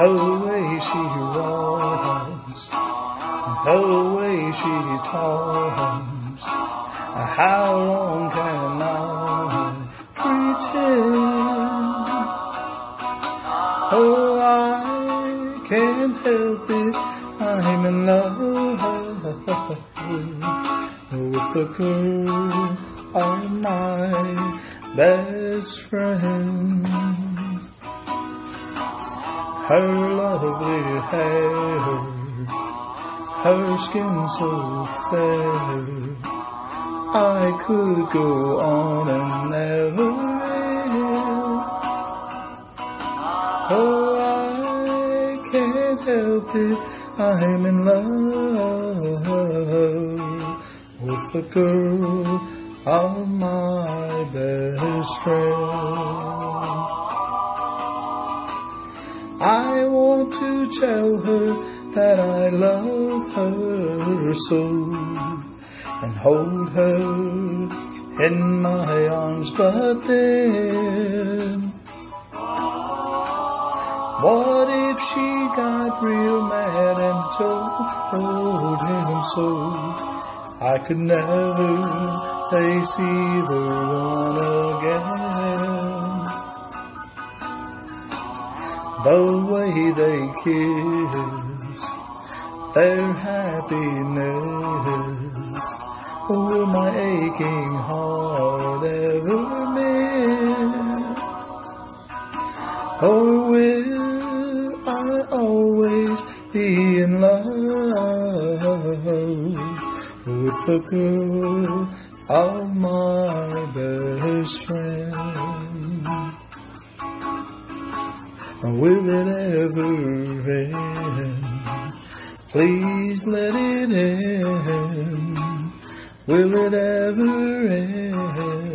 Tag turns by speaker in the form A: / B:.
A: the way she runs, the way she talks. How long can I pretend? Oh, I can't help it. I'm in love with the girl of my best friend. Her lovely hair, her skin so fair. I could go on and never end. Oh, I can't help it. I'm in love with the girl of my best friend. I want to tell her that I love her so and hold her in my arms, but then what if she got real mad and told him so? I could never face either one again. The way they kiss, their happiness, will my aching heart ever miss? Or will I always be in love with the girl of my best friend? Will it ever end? Please let it end. Will it ever end?